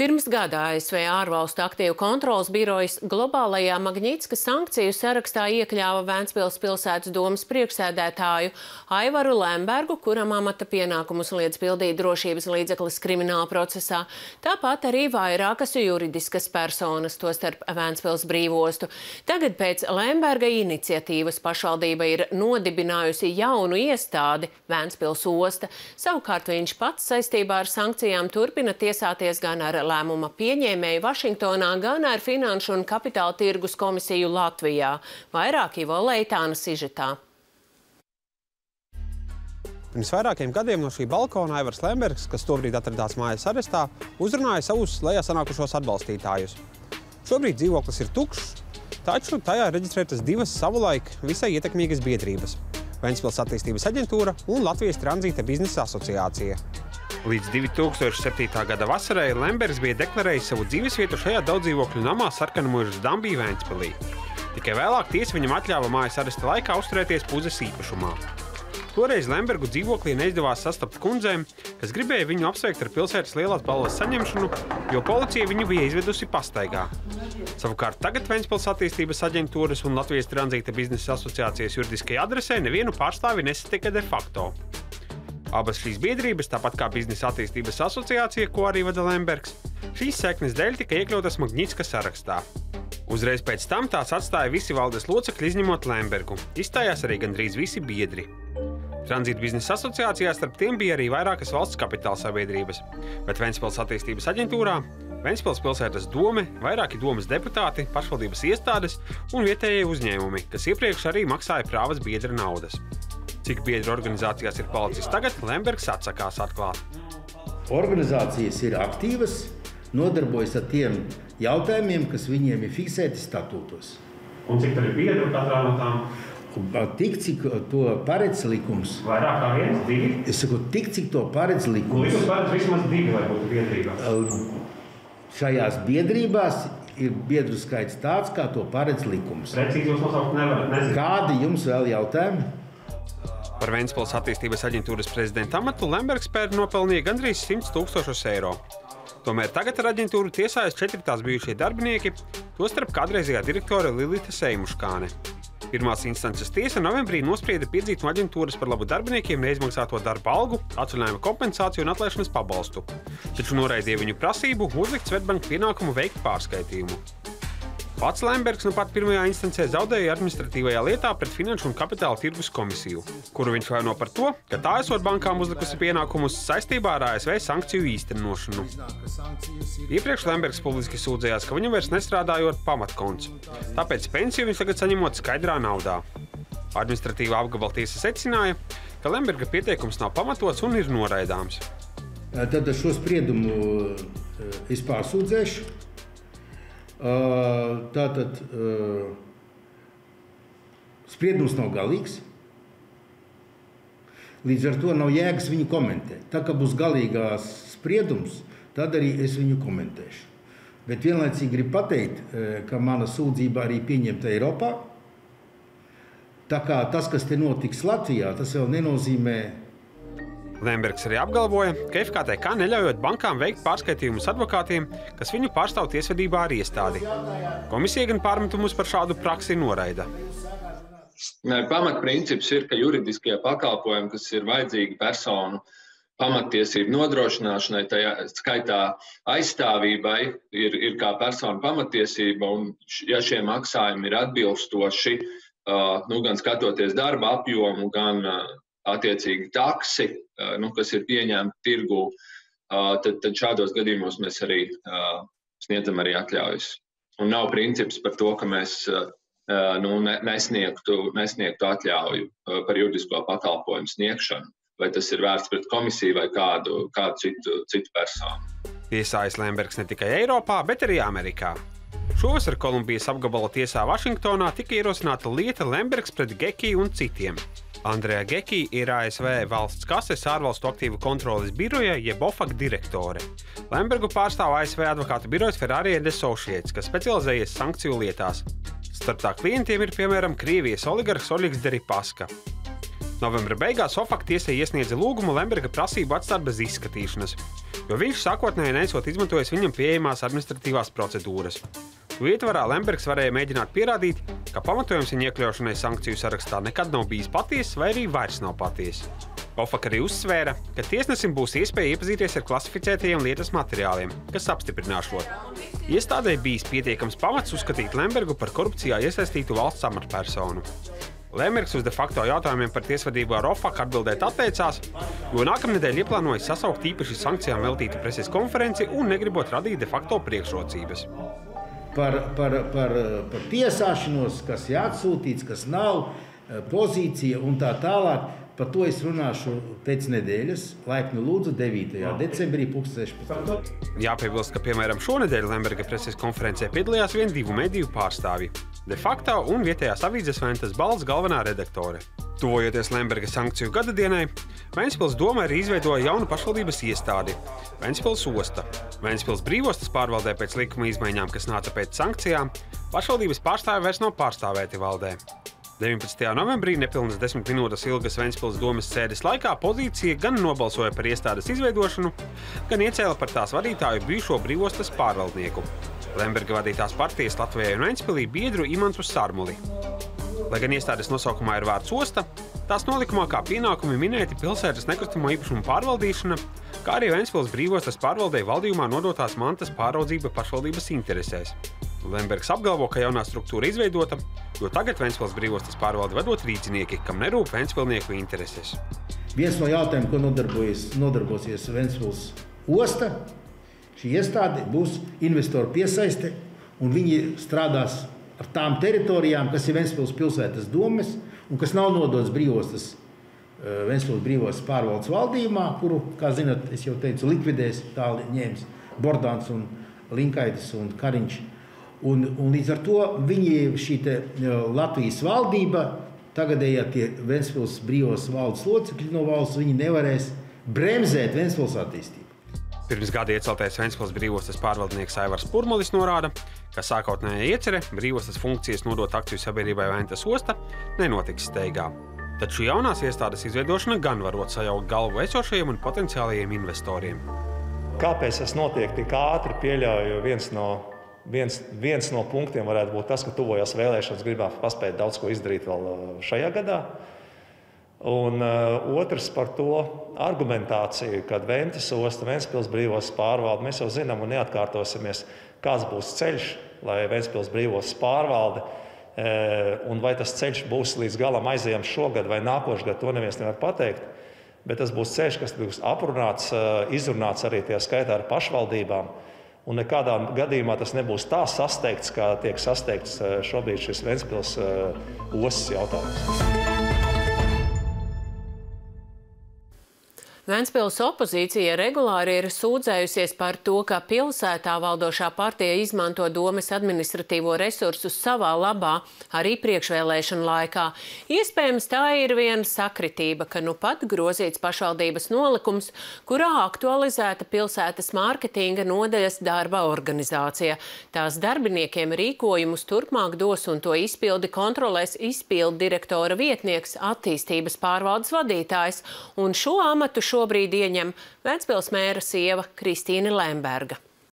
Pirms gada ASV ārvalstu aktīvu kontrolas birojas globālajā Magnitska sankciju sarakstā iekļāva Vēncpils pilsētas domas priekšsēdētāju Aivaru Lembergu, kuram amata pienākumus liedz pildīt drošības līdzeklis krimināla procesā. Tāpat arī vairākas juridiskas personas, tostarp Vēncpils brīvostu. Tagad pēc Lemberga iniciatīvas pašvaldība ir nodibinājusi jaunu iestādi Vēncpils osta. Savukārt viņš pats saistībā ar sankcijām turpina tiesāties gan ar lēmuma pieņēmēju Vašingtonā, gan ar Finanšu un Kapitāla tirgus komisiju Latvijā. Vairāk Ivo Leitāna sižetā. Pirms vairākiem gadiem no šī balkona Aivars Lembergs, kas tobrīd atradās mājas arestā, uzrunāja savus lejā sanākušos atbalstītājus. Šobrīd dzīvoklis ir tukšs, taču tajā reģistrētas divas savulaik visai ietekmīgas biedrības – Ventspils attīstības aģentūra un Latvijas tranzīta biznesa asociācija. Līdz 2007. gada vasarai Lembergs bija deklarējis savu dzīvesvietu šajā daudzdzīvokļu namā Sarkanamūžas Dambī Ventspilī. Tikai vēlāk tiesa viņam atļāva mājas aresta laikā uzturēties puzes īpašumā. Toreiz Lembergu dzīvoklī neizdevās sastapt kundzēm, kas gribēja viņu apsveikt ar pilsētas lielās balvas saņemšanu, jo policija viņu bija izvedusi pastaigā. Savukārt tagad Ventspils attīstības aģentūras un Latvijas tranzīta biznesa asociācijas juridiskajai adresē nevienu pārstāvi nesatika de facto. Abas šīs biedrības, tāpat kā biznesa attīstības asociācija, ko arī vada Lembergs, šīs seknes dēļ tika iekļautas Magnitska sarakstā. Uzreiz pēc tam tās atstāja visi valdes locekļi, izņemot Lembergu. Izstājās arī gandrīz visi biedri. Tranzīta biznesa asociācijā starp tiem bija arī vairākas valsts kapitāla sabiedrības, bet Ventspils attīstības aģentūrā Ventspils pilsētas dome, vairāki domas deputāti, pašvaldības iestādes un vietējie uzņēmumi, kas iepriekš arī maksāja prāvas biedra naudas. Cik biedru organizācijās ir palicis tagad, Lembergs atsakās atklāt. Organizācijas ir aktīvas, nodarbojas ar tiem jautājumiem, kas viņiem ir fiksēti statūtos. Un cik tur ir biedru katrā no tām? Tik, cik to paredz likums. Vairāk kā viens, divi? Es saku, tik, cik to paredz likums. Likums paredz vismaz divi, lai būtu biedrībā. Šajās biedrībās ir biedru skaits tāds, kā to paredz likums. Precīzi jūs nosaukt nevarat, nezinu. Kādi jums vēl jautājumi? Par Ventspils attīstības aģentūras prezidenta amatu Lembergs pēr nopelnīja gandrīz 100 tūkstošus eiro. Tomēr tagad ar aģentūru tiesājas četri tās bijušie darbinieki, tostarp kādreizējā direktore Lilita Seimuškāne. Pirmās instances tiesa novembrī nosprieda piedzītu no aģentūras par labu darbiniekiem neizmaksāto darba algu, atvaļinājuma kompensāciju un atlaišanas pabalstu, taču noraidīja viņu prasību uzlikt Svetbanka pienākumu veikt pārskaitījumu. Pats Lembergs nu pat pirmajā instancē zaudēja administratīvajā lietā pret Finanšu un Kapitāla tirgus komisiju, kuru viņš vaino par to, ka tā esot bankām uzlikusi pienākumus saistībā ar ASV sankciju īstenošanu. Iepriekš Lembergs publiski sūdzējās, ka viņam vairs nestrādājot pamatkonts, tāpēc pensiju viņš tagad saņemot skaidrā naudā. Administratīvā apgabala tiesa secināja, ka Lemberga pieteikums nav pamatots un ir noraidāms. Tad šo spriedumu es pārsūdzēšu. Tātad spriedums nav galīgs. Līdz ar to nav jēgas viņu komentēt. Tā kā būs galīgās spriedums, tad arī es viņu komentēšu. Bet vienlaicīgi gribu pateikt, ka mana sūdzība arī pieņemta Eiropā. Tā kā tas, kas te notiks Latvijā, tas vēl nenozīmē, Lembergs arī apgalvoja, ka FKTK neļaujot bankām veikt pārskaitījumus advokātiem, kas viņu pārstāv tiesvedībā ar iestādi. Komisija gan pārmetumus par šādu praksi noraida. Pamatprincips ir, ka juridiskie pakalpojumi, kas ir vajadzīgi personu pamattiesību nodrošināšanai, tajā skaitā aizstāvībai, ir, ir kā personu pamatiesība. Un, ja šie maksājumi ir atbilstoši, uh, nu, gan skatoties darba apjomu, gan uh, attiecīgi taksi, nu, kas ir pieņemta tirgū, tad, tad šādos gadījumos mēs arī sniedzam arī atļaujas. Un nav princips par to, ka mēs nu, nesniegtu, nesniegtu atļauju par juridisko pakalpojumu sniegšanu, vai tas ir vērsts pret komisiju vai kādu, kādu citu, citu personu. Tiesājas Lembergs ne tikai Eiropā, bet arī Amerikā. Šovasar Kolumbijas apgabala tiesā Vašingtonā tika ierosināta lieta Lembergs pret Gekiju un citiem. Andrejā Gekī ir ASV valsts kases ārvalstu aktīvu kontrolas biroja jeb OFAC direktore. Lembergu pārstāv ASV advokātu birojas Ferrari Associates, kas specializējies sankciju lietās. Starp tā klientiem ir piemēram Krievijas oligarhs Oļegs Deripaska. Novembra beigās Sofak tiesai iesniedza lūgumu Lemberga prasību atstāt bez izskatīšanas, jo viņš sākotnēji nesot izmantojis viņam pieejamās administratīvās procedūras. To ietvarā Lembergs varēja mēģināt pierādīt, ka pamatojums viņa iekļaušanai sankciju sarakstā nekad nav bijis patiess vai arī vairs nav patiess. Ofak arī uzsvēra, ka tiesnesim būs iespēja iepazīties ar klasificētajiem lietas materiāliem, kas apstiprinās šo. Iestādē bijis pietiekams pamats uzskatīt Lembergu par korupcijā iesaistītu valsts amatpersonu. Lembergs uz de facto jautājumiem par tiesvedību ar OFAK atbildēt atteicās, jo nākamnedēļ ieplānoja sasaukt īpaši sankcijām veltītu preses konferenci un negribot radīt de facto priekšrocības. Par, par, par, par tiesāšanos, kas ir atsūtīts, kas nav, eh, pozīcija un tā tālāk. Par to es runāšu pēc nedēļas, laipni lūdzu, 9. decembrī, 2016. Jāpiebilst, ka piemēram šonadēļ Lemberga preses konferencē piedalījās vien divu mediju pārstāvji - De facto un vietējās avīzes Ventas balss galvenā redaktore. Tuvojoties Lemberga sankciju gada dienai, Vēncpils doma arī izveidoja jaunu pašvaldības iestādi - Vēncpils osta. Vēncpils brīvostas pārvaldē pēc likuma izmaiņām, kas nāca pēc sankcijām, pašvaldības pārstāvi vairs nav pārstāvēti valdē. 19. novembrī, nepilnas desmit minūtes ilgas Vēncpils domas sēdes laikā, pozīcija gan nobalsoja par iestādes izveidošanu, gan iecēla par tās vadītāju bijušo brīvostas pārvaldnieku. Lemberga vadītās partijas Latvijai un Vēncpilī biedru Imantu Sārmuli. Lai gan iestādes nosaukumā ir vārds osta, tās nolikumā kā pienākumi minēti pilsētas nekustamo īpašumu pārvaldīšana, kā arī Vēncpils brīvostas pārvaldē valdījumā nodotās mantas pāraudzība pašvaldības interesēs. Lembergs apgalvo, ka jaunā struktūra izveidota, jo tagad Vēncpils brīvostas pārvaldi vadot rīznieki, kam nerūp Vēncpilnieku intereses. Viens no jautājumiem, ko nodarbosies Vēncpils osta, šī iestāde būs investoru piesaiste, un viņi strādās ar tām teritorijām, kas ir Vēncpils pilsētas domes un kas nav nodotas brīvostas. Eh, Vēncpils brīvos pārvaldes valdījumā, kuru, kā zinat, es jau teicu, likvidēs tāli ņēmis Bordāns un Linkaitis un Kariņš. Un, un līdz ar to viņi, šī te, Latvijas valdība, tagadējā tie Ventspils brīvos valdes locekļi no valsts, viņi nevarēs bremzēt Ventspils attīstību. Pirms gada ieceltais Ventspils brīvostas pārvaldnieks Aivars Purmalis norāda, ka sākotnējā iecerē brīvostas funkcijas nodot akciju sabiedrībai Ventas osta nenotiks steigā. Taču jaunās iestādes izveidošana gan varot sajaukt galvu esošajiem un potenciālajiem investoriem. Kāpēc tas notiek tik ātri, pieļauju viens no viens, viens no punktiem varētu būt tas, ka tuvojas vēlēšanas, gribam paspēt daudz ko izdarīt vēl uh, šajā gadā. Un uh, otrs par to argumentāciju, kad Ventas osta, Ventspils brīvos pārvalde, mēs jau zinām un neatkārtosimies, kāds būs ceļš, lai Ventspils brīvos pārvalde, uh, un vai tas ceļš būs līdz galam aizejams šogad vai nākošais gads, to neviens nevar pateikt. Bet tas būs ceļš, kas būs aprunāts, uh, izrunāts arī tie skaitā ar pašvaldībām. Un nekādā gadījumā tas nebūs tā sasteigts, kā tiek sasteigts eh, šobrīd šis Ventspils eh, ostas jautājums. Ventspils opozīcija regulāri ir sūdzējusies par to, ka pilsētā valdošā partija izmanto domes administratīvo resursu savā labā arī priekšvēlēšanu laikā. Iespējams, tā ir viena sakritība, ka nu pat grozīts pašvaldības nolikums, kurā aktualizēta pilsētas mārketinga nodeļas darba organizācija. Tās darbiniekiem rīkojumus turpmāk dos un to izpildi kontrolēs izpildu direktora vietnieks, attīstības pārvaldes vadītājs. Un šo amatu šo šobrīd ieņem Ventspils mēra sieva Kristīna Lemberga.